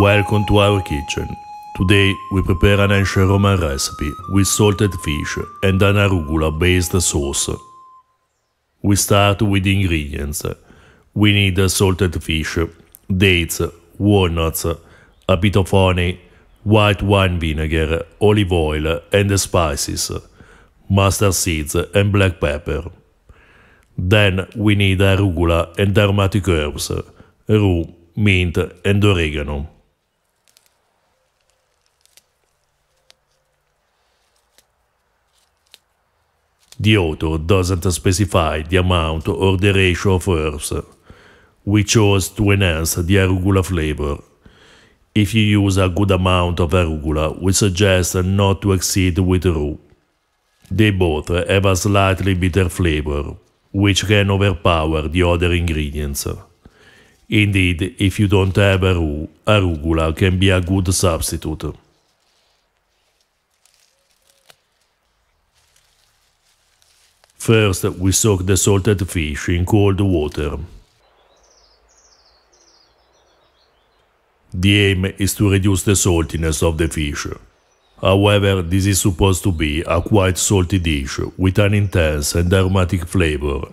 Welcome to our kitchen. Today we prepare an ancient Roman recipe with salted fish and an arugula based sauce. We start with the ingredients. We need salted fish, dates, walnuts, a bit of honey, white wine vinegar, olive oil, and spices, mustard seeds, and black pepper. Then we need arugula and aromatic herbs, rue, mint, and oregano. The author doesn't specify the amount or the ratio of herbs. We chose to enhance the arugula flavor. If you use a good amount of arugula, we suggest not to exceed with rue. They both have a slightly bitter flavor, which can overpower the other ingredients. Indeed, if you don't have a rue, arugula can be a good substitute. First, we soak the salted fish in cold water. The aim is to reduce the saltiness of the fish. However, this is supposed to be a quite salty dish with an intense and aromatic flavor,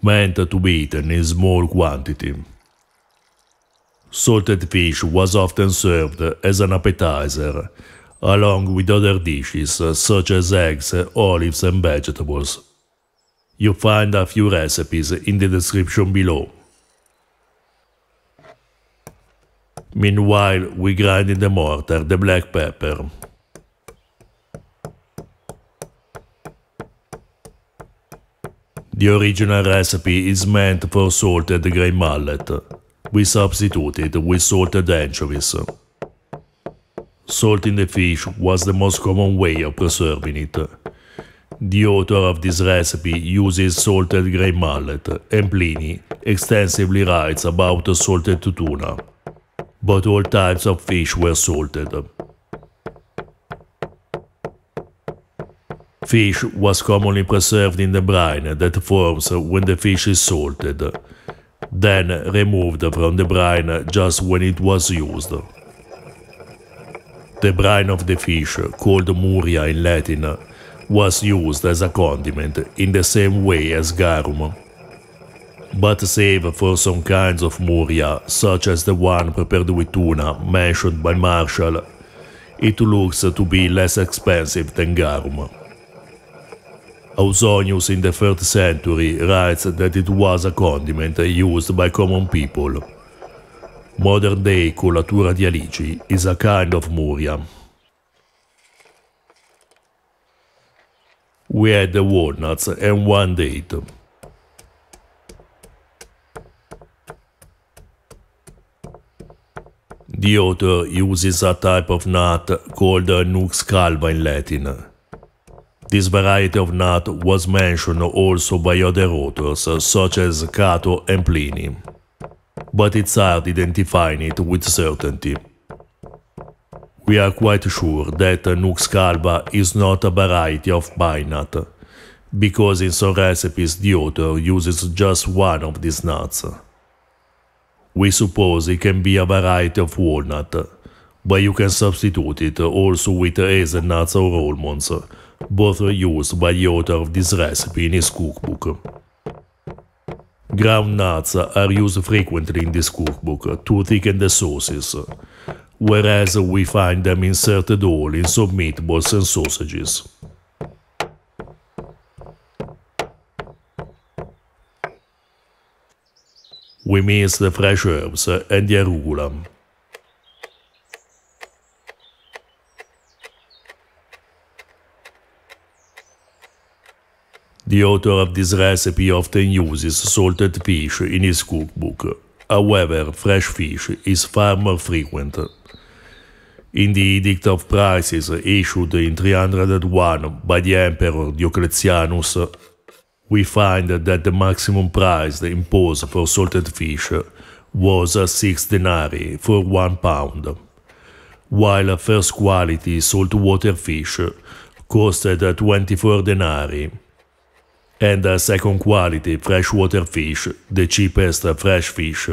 meant to be eaten in small quantity. Salted fish was often served as an appetizer, along with other dishes such as eggs, olives, and vegetables. You'll find a few recipes in the description below. Meanwhile, we grind in the mortar the black pepper. The original recipe is meant for salted grey mullet. We substitute it with salted anchovies. Salting the fish was the most common way of preserving it. The author of this recipe uses salted grey mullet, and Pliny extensively writes about salted tuna. But all types of fish were salted. Fish was commonly preserved in the brine that forms when the fish is salted, then removed from the brine just when it was used. The brine of the fish, called muria in Latin, was used as a condiment in the same way as garum. But save for some kinds of muria, such as the one prepared with tuna mentioned by Martial, it looks to be less expensive than garum. Ausonius in the 3rd century writes that it was a condiment used by common people. Modern day colatura di alici is a kind of muria. We had the walnuts and one date. The author uses a type of nut called Nux calva in Latin. This variety of nut was mentioned also by other authors such as Cato and Pliny, but it's hard identifying it with certainty. We are quite sure that Nux calva is not a variety of pine nut, because in some recipes the author uses just one of these nuts. We suppose it can be a variety of walnut, but you can substitute it also with hazelnuts or almonds, both used by the author of this recipe in his cookbook. Ground nuts are used frequently in this cookbook to thicken the sauces, whereas we find them inserted all in some meatballs and sausages. We mix the fresh herbs and the arugula. The author of this recipe often uses salted fish in his cookbook. However, fresh fish is far more frequent. In the Edict of Prices issued in 301 by the Emperor Diocletianus, we find that the maximum price imposed for salted fish was 6 denarii for 1 pound, while first quality saltwater fish costed 24 denarii and a second quality freshwater fish, the cheapest fresh fish,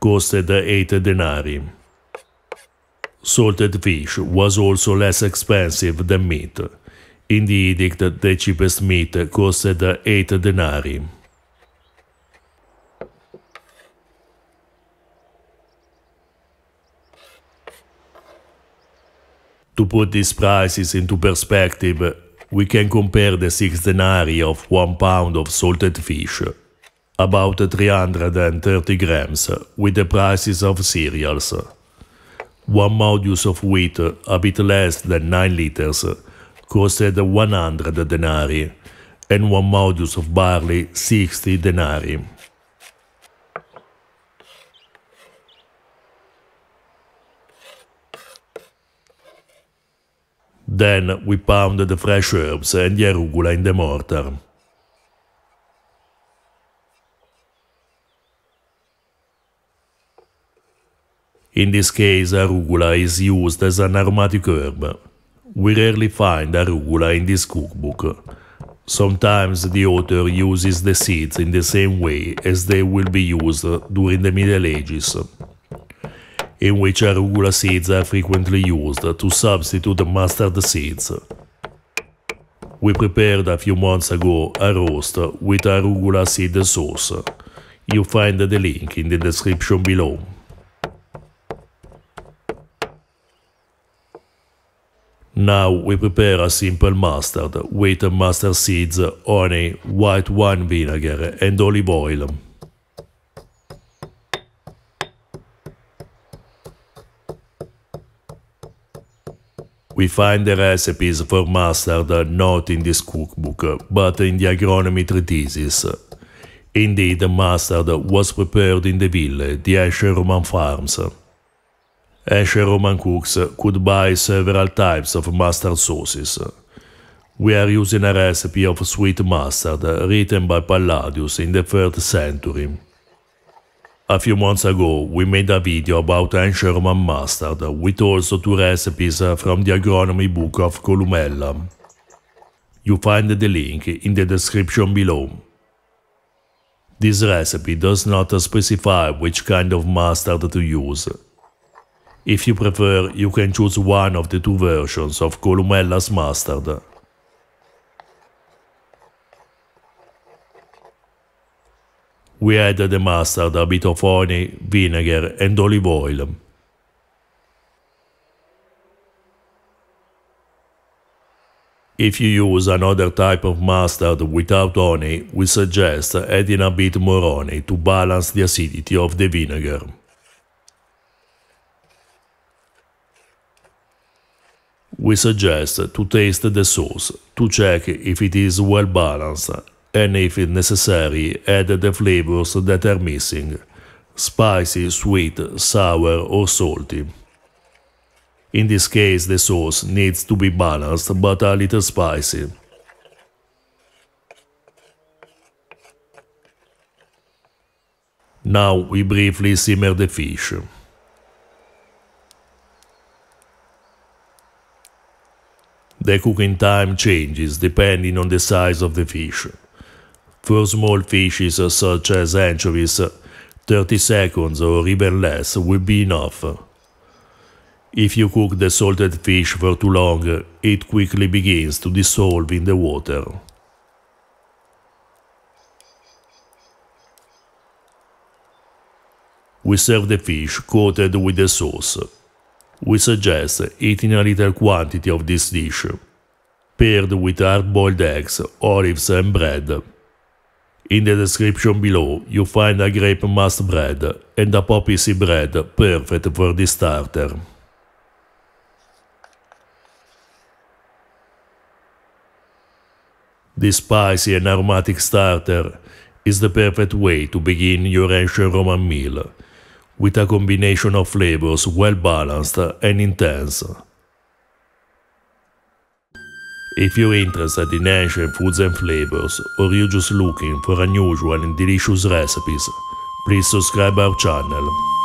costed 8 denarii. Salted fish was also less expensive than meat. In the edict, the cheapest meat costed 8 denarii. To put these prices into perspective, we can compare the 6 denarii of 1 pound of salted fish, about 330 grams, with the prices of cereals. One modius of wheat, a bit less than 9 liters, costed 100 denarii, and one modius of barley 60 denarii. Then we pounded the fresh herbs and the arugula in the mortar. In this case, arugula is used as an aromatic herb. We rarely find arugula in this cookbook. Sometimes the author uses the seeds in the same way as they will be used during the Middle Ages in which arugula seeds are frequently used to substitute mustard seeds. We prepared a few months ago a roast with arugula seed sauce. You find the link in the description below. Now we prepare a simple mustard with mustard seeds, honey, white wine vinegar and olive oil. We find the recipes for mustard not in this cookbook, but in the agronomy treatises. Indeed, mustard was prepared in the ville, the ancient Roman farms. Ancient Roman cooks could buy several types of mustard sauces. We are using a recipe of sweet mustard written by Palladius in the 3rd century. A few months ago, we made a video about ancient Roman mustard with also two recipes from the agronomy book of Columella. You find the link in the description below. This recipe does not specify which kind of mustard to use. If you prefer, you can choose one of the two versions of Columella's mustard. We add the mustard, a bit of honey, vinegar and olive oil. If you use another type of mustard without honey, we suggest adding a bit more honey to balance the acidity of the vinegar. We suggest to taste the sauce to check if it is well balanced and if necessary add the flavors that are missing spicy, sweet, sour or salty. In this case the sauce needs to be balanced but a little spicy. Now we briefly simmer the fish. The cooking time changes depending on the size of the fish. For small fishes such as anchovies, 30 seconds or even less will be enough. If you cook the salted fish for too long, it quickly begins to dissolve in the water. We serve the fish coated with the sauce. We suggest eating a little quantity of this dish, paired with hard-boiled eggs, olives and bread. In the description below, you find a grape must bread and a poppy seed bread perfect for this starter. This spicy and aromatic starter is the perfect way to begin your ancient Roman meal, with a combination of flavors well balanced and intense. If you're interested in ancient foods and flavors, or you're just looking for unusual and delicious recipes, please subscribe our channel.